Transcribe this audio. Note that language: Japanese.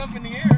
up in the air.